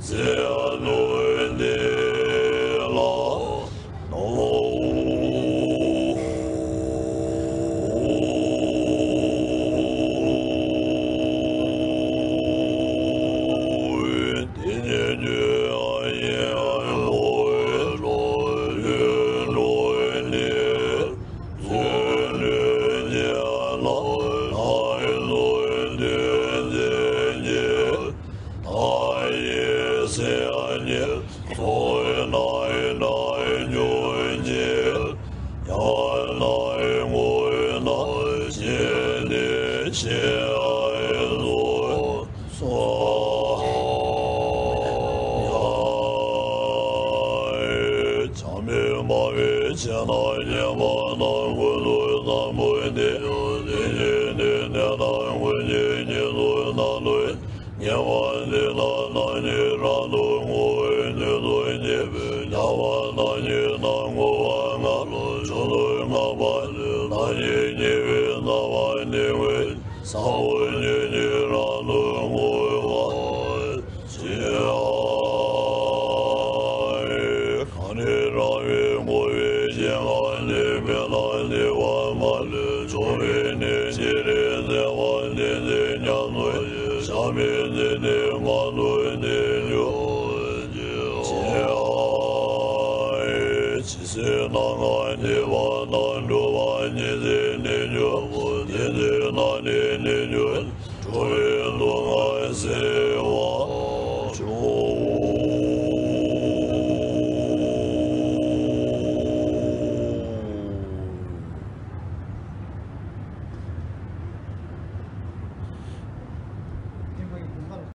Zero Saul Amen.